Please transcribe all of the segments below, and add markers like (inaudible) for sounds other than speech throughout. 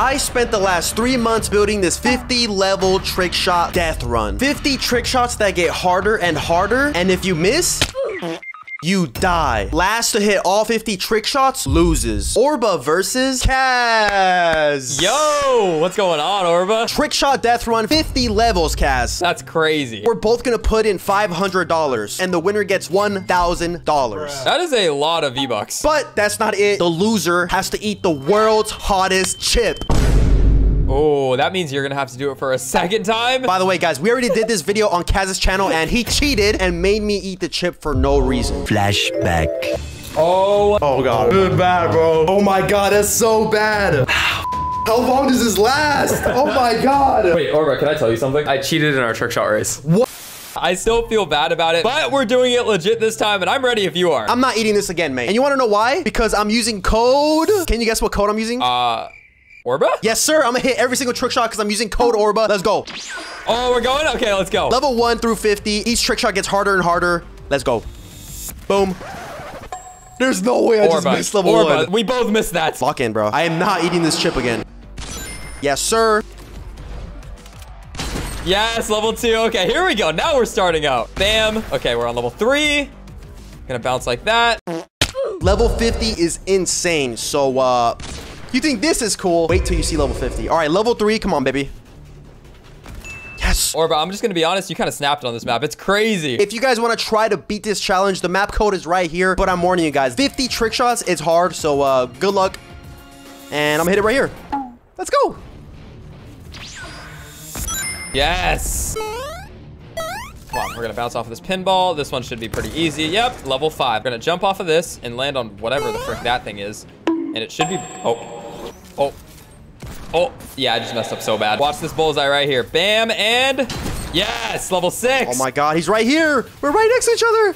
I spent the last three months building this 50 level trick shot death run. 50 trick shots that get harder and harder. And if you miss, you die. Last to hit all 50 trick shots loses. Orba versus Kaz. Yo, what's going on, Orba? Trick shot death run, 50 levels, Kaz. That's crazy. We're both gonna put in $500 and the winner gets $1,000. That is a lot of V-Bucks. But that's not it. The loser has to eat the world's hottest chip. Oh, that means you're gonna have to do it for a second time? By the way, guys, we already did this video on Kaz's channel and he cheated and made me eat the chip for no reason. Flashback. Oh, Oh god. Good bad, bro. Oh my god, that's so bad. How long does this last? Oh my god. wait, Orba, can I tell you something? I cheated in our trick shot race. What? I still feel bad about it, but we're doing it legit this time, and I'm ready if you are. I'm not eating this again, mate. And you want to know why? Because I'm using code. Can you guess what code I'm using? Uh, Orba? yes, sir. I'm gonna hit every single trick shot because I'm using code Orba. Let's go. Oh, we're going? Okay, let's go. Level 1 through 50. Each trick shot gets harder and harder. Let's go. Boom. There's no way I just missed level Orba, one. we both missed that. Lock in, bro. I am not eating this chip again. Yes, sir. Yes, level two. Okay, here we go. Now we're starting out. Bam. Okay, we're on level three. Gonna bounce like that. Level 50 is insane. So, uh, you think this is cool? Wait till you see level 50. All right, level 3. Come on, baby. Yes. Orba, I'm just gonna be honest, you kind of snapped it on this map. It's crazy. If you guys want to try to beat this challenge, the map code is right here. But I'm warning you guys, 50 trick shots, it's hard. So, uh, good luck. And I'm gonna hit it right here. Let's go. yes. Come on, we're gonna bounce off of this pinball. This one should be pretty easy. Yep, level five. We're gonna jump off of this and land on whatever the frick that thing is. And it should be, oh, oh, oh. Yeah, I just messed up so bad. Watch this bullseye right here. Bam, and yes, level six. Oh my god, he's right here. We're right next to each other.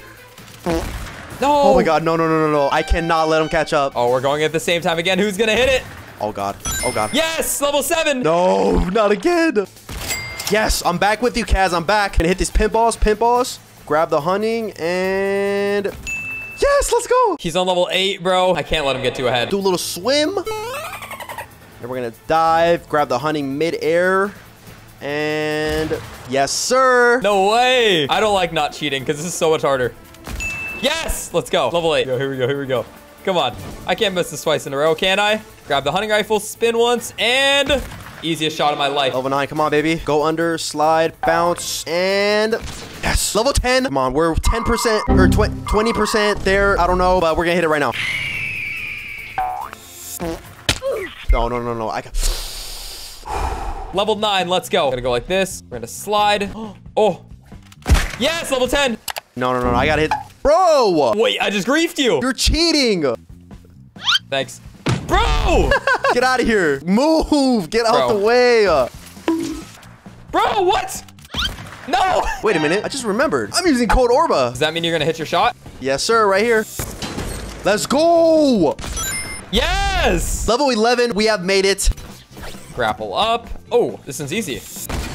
No. Oh my god, no, no, no, no, no. I cannot let him catch up. Oh, we're going at the same time again. Who's gonna hit it? Oh god. Oh god. Yes, level seven. No, not again. Yes, I'm back with you, Kaz. I'm back. Gonna hit these pinballs, pinballs. Grab the hunting and yes, let's go. He's on level eight, bro. I can't let him get too ahead. Do a little swim. And we're gonna dive, grab the hunting mid-air. And yes, sir. No way. I don't like not cheating because this is so much harder. Yes, let's go. Level eight. Yo, here we go, here we go. Come on. I can't miss this twice in a row, can I? Grab the hunting rifle, spin once, and easiest shot of my life. Level 9, come on, baby. Go under, slide, bounce, and yes. Level 10. Come on, we're 10% or 20% there. I don't know, but we're gonna hit it right now. No, no, no, no. I got... (sighs) Level nine, let's go. Gonna go like this. We're gonna slide. (gasps) Oh. Yes, level 10. No, no, no, no. I gotta hit... Bro! Wait, I just griefed you. You're cheating! Thanks. Bro! (laughs) Get out of here! Move! Get out the way! Bro, what? No! Wait a minute. I just remembered. I'm using code Orba. Does that mean you're gonna hit your shot? Yes, sir. Right here. Let's go! Yes! Level 11. We have made it. Grapple up. Oh, this one's easy.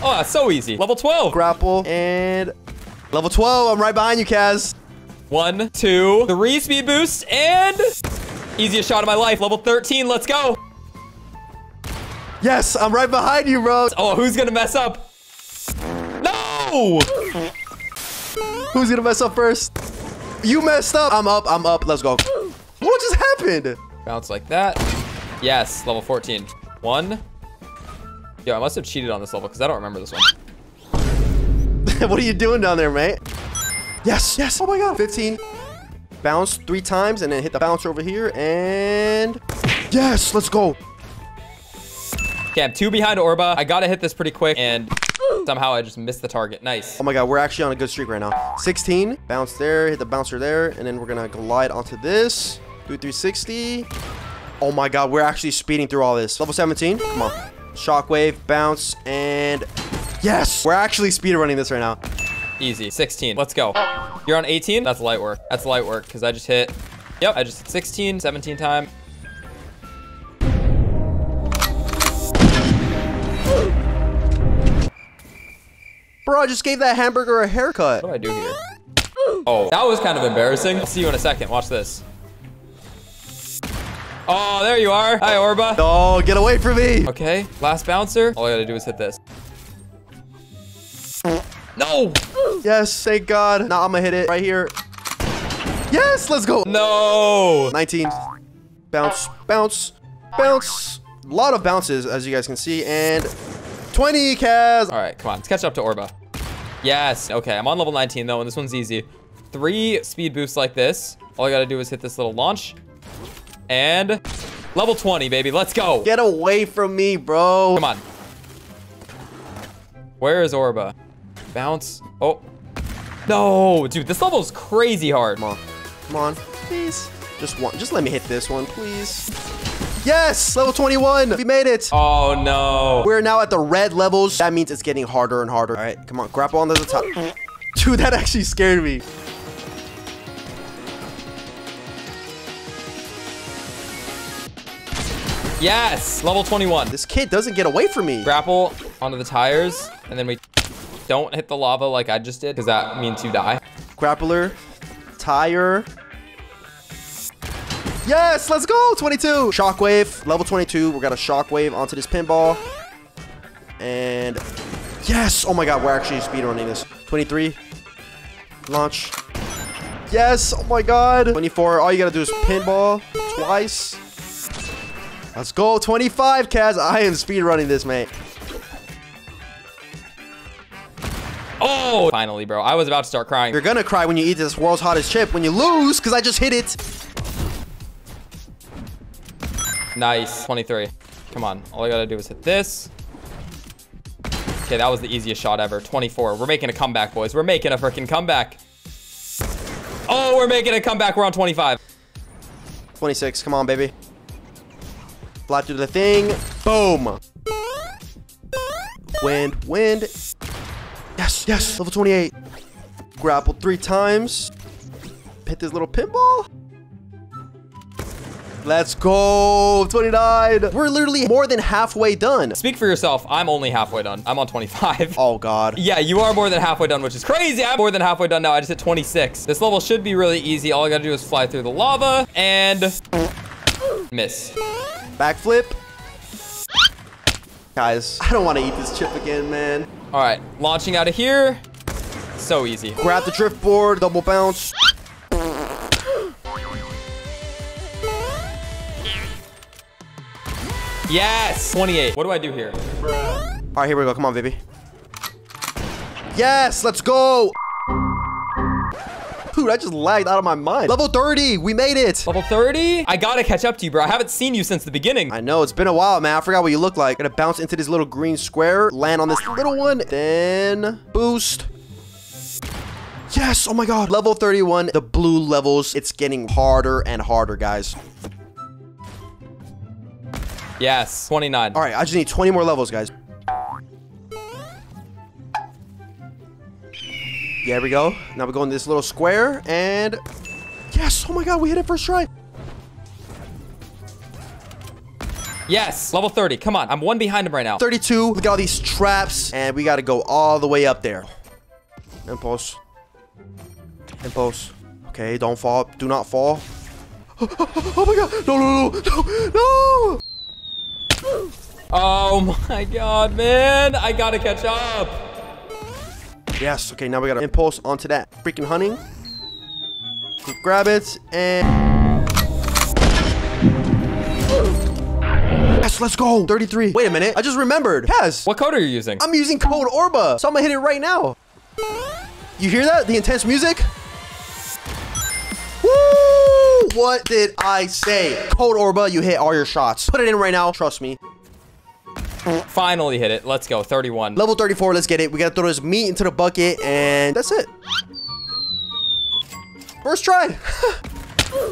Oh, that's so easy. Level 12. Grapple and... Level 12. I'm right behind you, Kaz. One, two, three speed boost, and easiest shot of my life. Level 13, let's go. Yes, I'm right behind you, bro. Oh, who's gonna mess up? No! Who's gonna mess up first? You messed up. I'm up. I'm up. Let's go. What just happened? Bounce like that. Yes, level 14. One. Yo, I must have cheated on this level because I don't remember this one. (laughs) what are you doing down there, mate? Yes, yes. Oh my god. 15. Bounce three times and then hit the bouncer over here. And yes, let's go. Okay, I'm two behind Orba. I gotta hit this pretty quick, and somehow I just missed the target. Nice. Oh my god, we're actually on a good streak right now. 16. Bounce there, hit the bouncer there, and then we're gonna glide onto this. Do 360. Oh my god, we're actually speeding through all this. Level 17. Come on. Shockwave, bounce, and yes! We're actually speed running this right now. Easy. 16. Let's go. You're on 18? That's light work. That's light work, because I just hit... Yep, I just hit 16, 17 time. Bro, I just gave that hamburger a haircut. What do I do here? Oh, that was kind of embarrassing. I'll see you in a second. Watch this. Oh, there you are. Hi, Orba. Oh, get away from me. Okay, last bouncer. All I gotta do is hit this. No! Yes, thank God. Now I'm gonna hit it right here. Yes, let's go. No! 19. Bounce, bounce, bounce. A lot of bounces, as you guys can see. And 20, Kaz. All right, come on. Let's catch up to Orba. Yes. Okay, I'm on level 19, though, and this one's easy. Three speed boosts like this. All I gotta do is hit this little launch. And level 20, baby. Let's go. Get away from me, bro. Come on. Where is Orba? Bounce. Oh. No, dude, this level is crazy hard. Come on. Come on. Please. Just one. Just let me hit this one, please. Yes! Level 21. We made it. Oh, no. We're now at the red levels. That means it's getting harder and harder. All right, come on. Grapple onto the top. Dude, that actually scared me. Yes, level 21. This kid doesn't get away from me. Grapple onto the tires, and then we don't hit the lava like I just did, because that means you die. Grappler. Tire. Yes, let's go. 22. Shockwave. Level 22. We got a shockwave onto this pinball. And yes. Oh my God, we're actually speedrunning this. 23. Launch. Yes. Oh my God. 24. All you gotta do is pinball twice. Let's go. 25, Kaz. I am speedrunning this, mate. Oh, finally, bro. I was about to start crying. You're gonna cry when you eat this world's hottest chip when you lose, because I just hit it. Nice. 23. Come on. All I gotta do is hit this. Okay, that was the easiest shot ever. 24. We're making a comeback, boys. We're making a freaking comeback. Oh, we're making a comeback. We're on 25. 26. Come on, baby. Fly through the thing. Boom. Wind, wind. Yes, yes. Level 28. Grapple three times. Hit this little pinball. Let's go. 29. We're literally more than halfway done. Speak for yourself. I'm only halfway done. I'm on 25. Oh, God. (laughs) Yeah, you are more than halfway done, which is crazy. I'm more than halfway done now. I just hit 26. This level should be really easy. All I gotta do is fly through the lava and miss. Backflip. Guys, I don't want to eat this chip again, man. All right, launching out of here. So easy. Grab the drift board, double bounce. Yes! 28. What do I do here? All right, here we go. Come on, baby. Yes, let's go. Dude, I just lagged out of my mind. Level 30, we made it. Level 30? I gotta catch up to you, bro. I haven't seen you since the beginning. I know, it's been a while, man. I forgot what you look like. Gonna bounce into this little green square, land on this little one, then boost. Yes, oh my God. Level 31, the blue levels. It's getting harder and harder, guys. Yes, 29. All right, I just need 20 more levels, guys. There we go. Now we go in this little square, and... Yes! Oh my god, we hit it first try. Yes, level 30. Come on, I'm one behind him right now. 32. Look at all these traps, and we got to go all the way up there. Impulse. Impulse. Okay, don't fall. Do not fall. (gasps) Oh, my god! No, no, no, no, no! Oh my god, man. I gotta catch up. Yes. Okay, now we got to impulse onto that freaking hunting. Grab it, and... Yes, let's go. 33. Wait a minute. I just remembered. Kaz, What code are you using? I'm using code ORBA, so I'm gonna hit it right now. You hear that? The intense music? Woo! What did I say? Code ORBA, you hit all your shots. Put it in right now. Trust me. Finally hit it. Let's go. 31. Level 34, let's get it. We gotta throw this meat into the bucket, and that's it. First try. (laughs)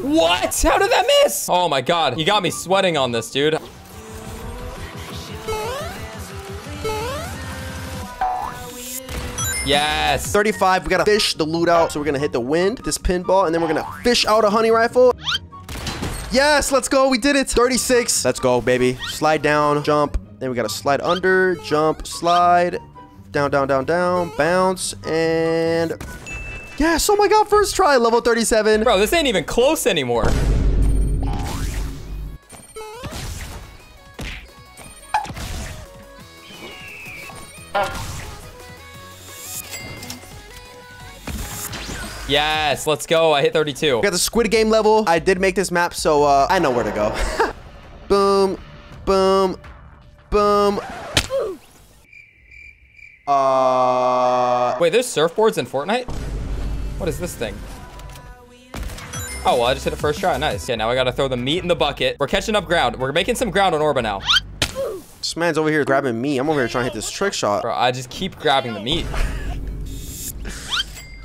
What? How did that miss? Oh my god. You got me sweating on this, dude. Yes. 35, we gotta fish the loot out. So we're gonna hit the wind, this pinball, and then we're gonna fish out a hunting rifle. Yes, let's go. We did it. 36. Let's go, baby. Slide down, jump. Then we got to slide under, jump, slide, down, down, down, down, bounce, and... Yes, oh my god, first try, level 37. Bro, this ain't even close anymore. Yes, let's go. I hit 32. We got the Squid Game level. I did make this map, so uh, I know where to go. (laughs) boom, boom, boom. Uh, Wait, there's surfboards in Fortnite? What is this thing? Oh, well, I just hit it first try. Nice. Okay, now I gotta throw the meat in the bucket. We're catching up ground. We're making some ground on Orba now. this man's over here grabbing me. I'm over here trying to hit this trick shot. Bro, I just keep grabbing the meat.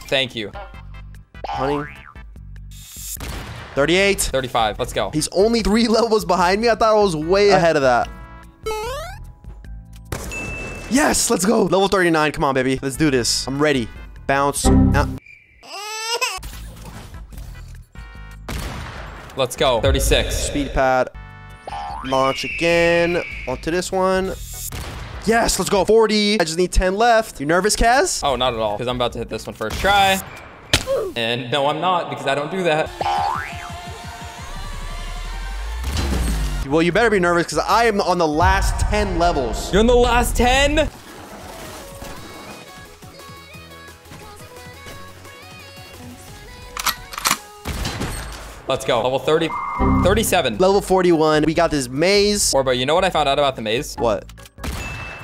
Thank you. Hunting. 38. 35. Let's go. He's only three (laughs) levels behind me. I thought I was way ahead of that. Yes, let's go. Level 39. Come on, baby. Let's do this. I'm ready. Bounce. Let's go. 36. Speed pad. Launch again. Onto this one. Yes, let's go. 40. I just need 10 left. You nervous, Kaz? Oh, not at all. Because I'm about to hit this one first try. And no, I'm not because I don't do that. Well, you better be nervous because I am on the last 10 levels. You're in the last 10? Let's go. Level 30, 37. Level 41. We got this maze. Orba, you know what I found out about the maze? What?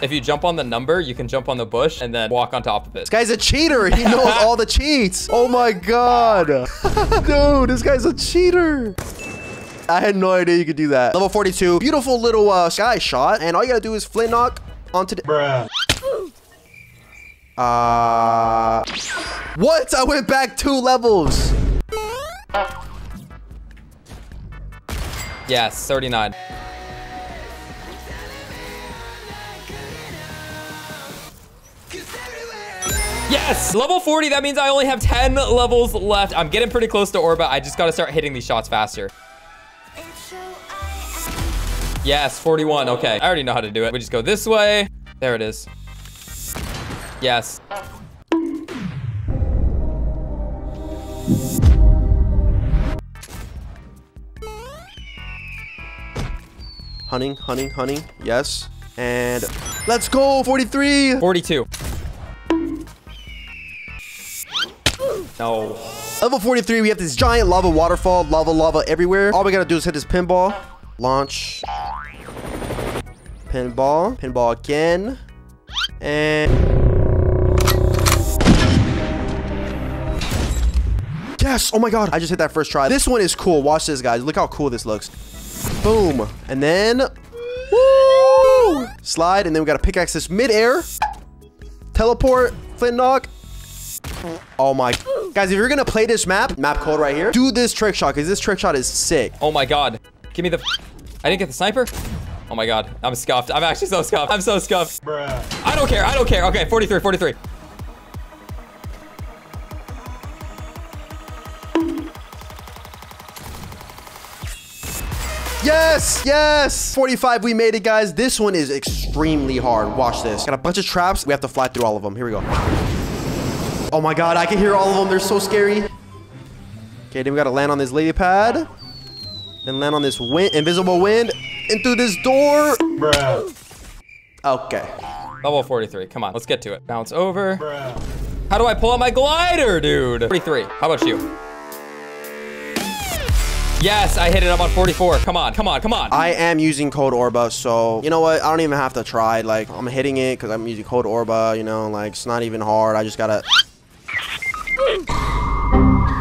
If you jump on the number, you can jump on the bush and then walk on top of it. This guy's a cheater. He (laughs) knows all the cheats. Oh my god. (laughs) Dude, this guy's a cheater. I had no idea you could do that. Level 42. Beautiful little uh, sky shot. And all you gotta do is flint knock onto the... Bruh. Uh... What? I went back two levels. Yes, 39. Yes! Level 40, that means I only have 10 levels left. I'm getting pretty close to Orba. I just gotta start hitting these shots faster. Yes, 41. Okay, I already know how to do it. We just go this way. There it is. Yes. Hunting, hunting, hunting. Yes. And let's go. 43. 42. No. Level 43, we have this giant lava waterfall, lava, lava everywhere. All we gotta do is hit this pinball. Launch. Pinball. Pinball again. And... Yes! Oh my god, I just hit that first try. This one is cool. Watch this, guys. Look how cool this looks. Boom. And then... Woo! Slide, and then we gotta pickaxe this mid-air. Teleport. Flint knock. Oh my. Guys, if you're gonna play this map, map code right here, do this trick shot, because this trick shot is sick. Oh my god. Give me the... I didn't get the sniper? Oh my god. I'm scuffed. I'm actually so scuffed. I'm so scuffed. Bruh. I don't care. I don't care. Okay, 43, 43. Yes, yes. 45, we made it, guys. This one is extremely hard. Watch this. Got a bunch of traps. We have to fly through all of them. Here we go. Oh my god, I can hear all of them. They're so scary. Okay, then we gotta land on this lily pad. Then land on this wind, invisible wind into this door. Bruh. Okay. Level 43. Come on, let's get to it. Bounce over. Bruh. How do I pull out my glider, dude? 43. How about you? Yes, I hit it. I'm on 44. Come on, come on, come on. I am using Code Orba, so you know what? I don't even have to try. Like, I'm hitting it because I'm using Code Orba, you know? Like, it's not even hard. I just gotta...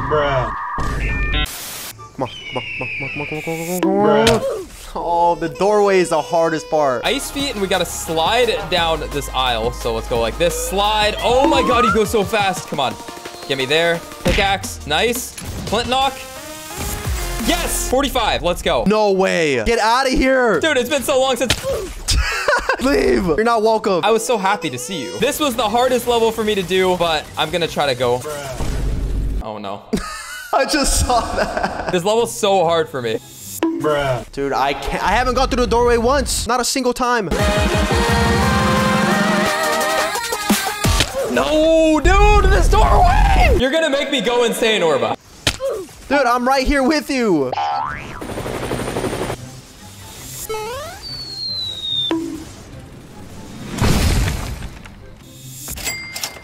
Bruh. Come on, come on, come on, come on, come on, come on, come on. Bruh. Oh, the doorway is the hardest part. Ice feet, and we gotta slide down this aisle. So let's go like this. Slide. Oh my god, he goes so fast. Come on. Get me there. Pickaxe. Nice. Flint knock. Yes! 45. Let's go. No way. Get out of here. Dude, it's been so long since... (laughs) Leave. You're not welcome. I was so happy to see you. This was the hardest level for me to do, but I'm gonna try to go. Bruh. Oh no. (laughs) I just saw that. this level's so hard for me. Bruh. Dude, I can't. I haven't gone through the doorway once. Not a single time. No, dude, this doorway! You're gonna make me go insane, Orba. Dude, I'm right here with you.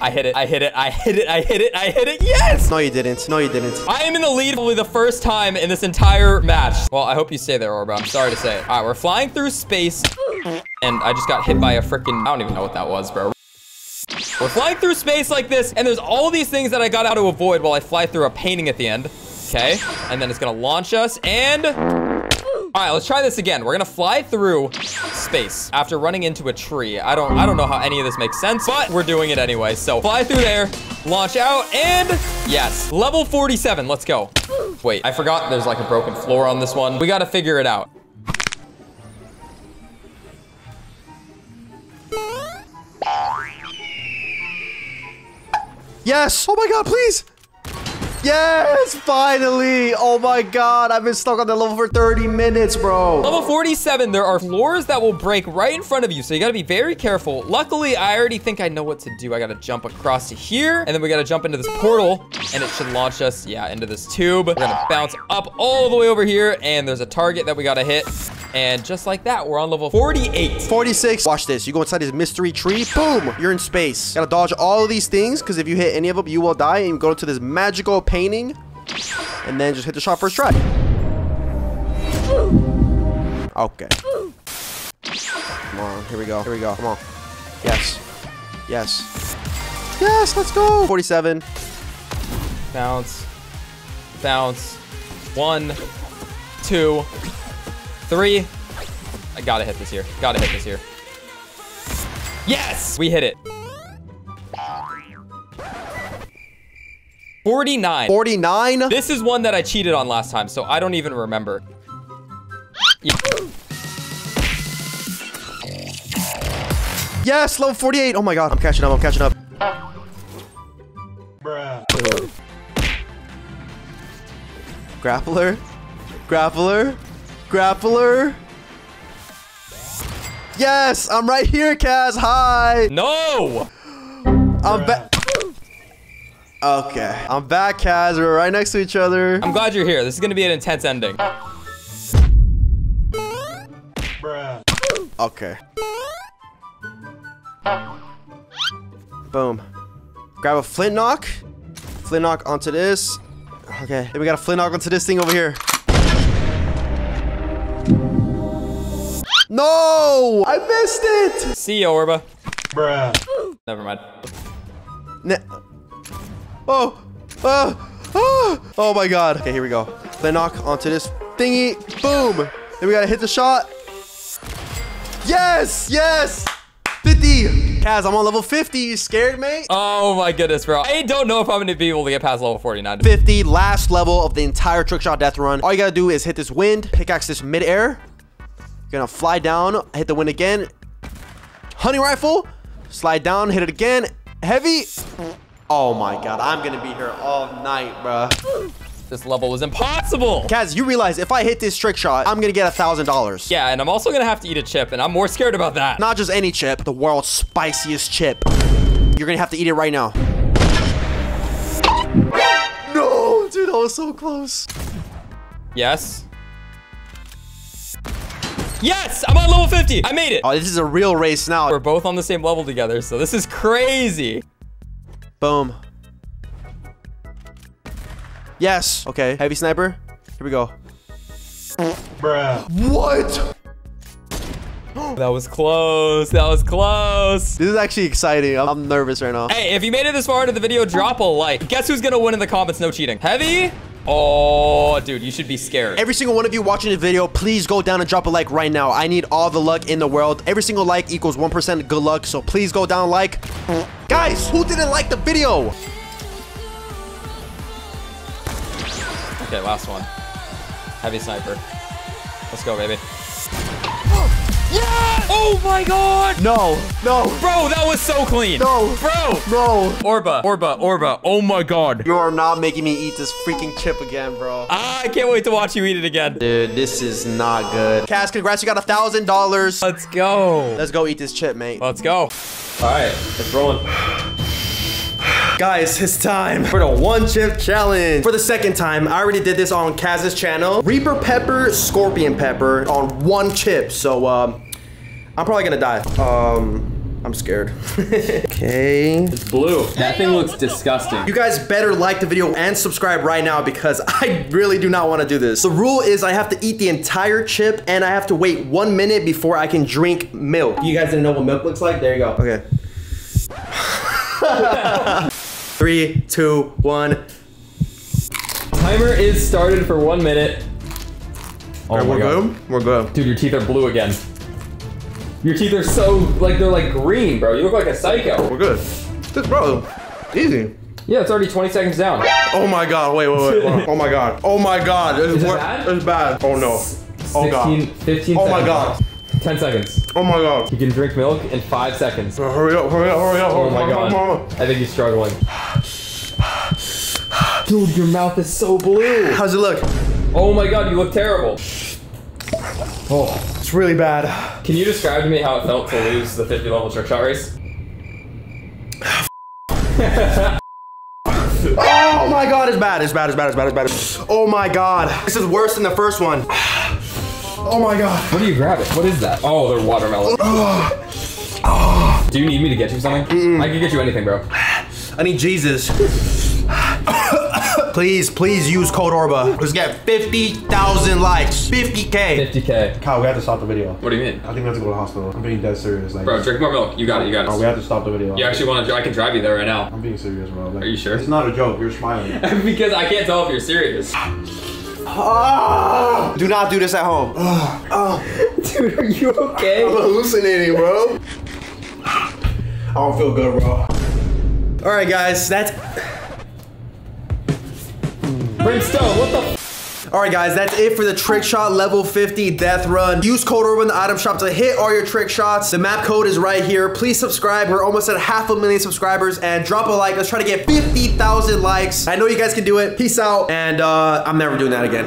I hit it. I hit it. I hit it. I hit it. I hit it. Yes! No, you didn't. No, you didn't. I am in the lead probably the first time in this entire match. Well, I hope you stay there, Orba. I'm sorry to say it. All right, we're flying through space, and I just got hit by a freaking... I don't even know what that was, bro. We're flying through space like this, and there's all these things that I got out to avoid while I fly through a painting at the end. Okay, and then it's gonna launch us, and... All right, let's try this again. We're gonna fly through space after running into a tree. I don't, I don't know how any of this makes sense, but we're doing it anyway. So fly through there, launch out, and yes, level 47. Let's go. Wait, I forgot there's like a broken floor on this one. We gotta figure it out. Yes. Oh my god, please. Yes, finally. Oh my god, I've been stuck on that level for 30 minutes, bro. Level 47, there are floors that will break right in front of you, so you gotta be very careful. Luckily, I already think I know what to do. I gotta jump across to here, and then we gotta jump into this portal, and it should launch us, yeah, into this tube. We're gonna bounce up all the way over here, and there's a target that we gotta hit. And just like that, we're on level 48. 46. Watch this. You go inside this mystery tree. Boom. You're in space. Gotta dodge all of these things because if you hit any of them, you will die. And you go to this magical painting and then just hit the shot first try. Okay. Come on. Here we go. Here we go. Come on. Yes. Yes. Yes. Let's go. 47. Bounce. Bounce. One, two, three. I gotta hit this here. Gotta hit this here. Yes! We hit it. 49. 49. This is one that I cheated on last time, so I don't even remember. Yeah. Yes. Level 48. Oh my god. I'm catching up. I'm catching up. Bruh. Grappler. Grappler. Grappler. Yes, I'm right here, Kaz. Hi. No! I'm back. Okay, I'm back, Kaz. We're right next to each other. I'm glad you're here. This is gonna be an intense ending. Bruh. Okay. Boom. Grab a flint knock. Flint knock onto this. Okay, then we got a flint knock onto this thing over here. No! I missed it! See you, Orba. Bruh. Never mind. Ne oh! Oh! Oh! Oh my god. Okay, here we go. Flint knock onto this thingy. Boom! Then we gotta hit the shot. Yes! Yes! 50! Kaz, I'm on level 50. You scared, mate? Oh my goodness, bro. I don't know if I'm gonna be able to get past level 49. 50, last level of the entire trick shot death run. All you gotta do is hit this wind, pickaxe this midair. Gonna fly down, hit the wind again. Hunting rifle, slide down, hit it again. Heavy. Oh my god, I'm gonna be here all night, bruh. This level was impossible. Kaz, you realize if I hit this trick shot, I'm gonna get a thousand dollars. Yeah, and I'm also gonna have to eat a chip, and I'm more scared about that. Not just any chip, the world's spiciest chip. You're gonna have to eat it right now. No, dude, that was so close. Yes. Yes, I'm on level 50. I made it. Oh, this is a real race now. We're both on the same level together, so this is crazy. Boom. Yes. Okay. Heavy sniper. Here we go. Bruh. What? (gasps) That was close. That was close. This is actually exciting. I'm, I'm nervous right now. Hey, if you made it this far into the video, drop a like. Guess who's gonna win in the comments? No cheating. Heavy? Oh, dude, you should be scared. Every single one of you watching the video, please go down and drop a like right now. I need all the luck in the world. Every single like equals 1% good luck, so please go down like. Guys, who didn't like the video? Okay, last one. Heavy sniper. Let's go, baby. Yeah! Oh my god! No, no, Bro, that was so clean. no, Bro! no. Orba, Orba, Orba. Oh my god. You are not making me eat this freaking chip again, bro. Ah, I can't wait to watch you eat it again. Dude, this is not good. Kaz, congrats, you got a thousand dollars. Let's go. Let's go eat this chip, mate. Let's go. All right, it's rolling. Guys, it's time for the one chip challenge. For the second time, I already did this on Kaz's channel. Reaper pepper, scorpion pepper on one chip. So, um, I'm probably gonna die. Um, I'm scared. (laughs) okay. It's blue. That thing looks disgusting. You guys better like the video and subscribe right now because (laughs) I really do not want to do this. The rule is I have to eat the entire chip and I have to wait one minute before I can drink milk. You guys didn't know what milk looks like? There you go. Okay. (laughs) Three, two, one. Timer is started for one minute. Oh my we're god. good? We're good. Dude, your teeth are blue again. Your teeth are so, like, they're like green, bro. You look like a psycho. We're good. This, bro, easy. Yeah, it's already 20 seconds down. Oh my god, wait, wait, wait. wait. Oh my god. Oh my god. This Is it bad? It's bad. Oh no. Oh 16, god. 15 Oh my seconds. god. 10 seconds. Oh my god. You can drink milk in five seconds. Uh, Hurry up, hurry up, hurry up. Oh my god. I think he's struggling. Dude, your mouth is so blue. How's it look? Oh my god, you look terrible. Oh, It's really bad. can you describe to me how it felt to lose the 50 level trick shot race? (laughs) Oh my god, it's bad. It's bad, it's bad, it's bad, it's bad. Oh my god. This is worse than the first one. Oh my god. What do you grab it? What is that? Oh, they're watermelon. Do you need me to get you something? I can get you anything, bro. I need Jesus. (coughs) please, please use code Orba. Let's get 50,000 likes. 50K. 50k. Kyle, we have to stop the video. What do you mean? I think we have to go to the hospital. I'm being dead serious. Like, Bro, drink more milk. You got it, you got it. oh, we have to stop the video. You actually want to, I can drive you there right now. I'm being serious, bro. Like, Are you sure? It's not a joke. You're smiling. (laughs) because I can't tell if you're serious. (laughs) Ah! Do not do this at home. oh Dude, are you okay? I'm hallucinating, bro. I don't feel good, bro. All right, guys, that's Brimstone, what the all right, guys. That's it for the trick shot level 50 death run. Use code Orba in the item shop to hit all your trick shots. The map code is right here. Please subscribe. We're almost at half a million subscribers, and drop a like. Let's try to get 50,000 likes. I know you guys can do it. Peace out, and uh, I'm never doing that again.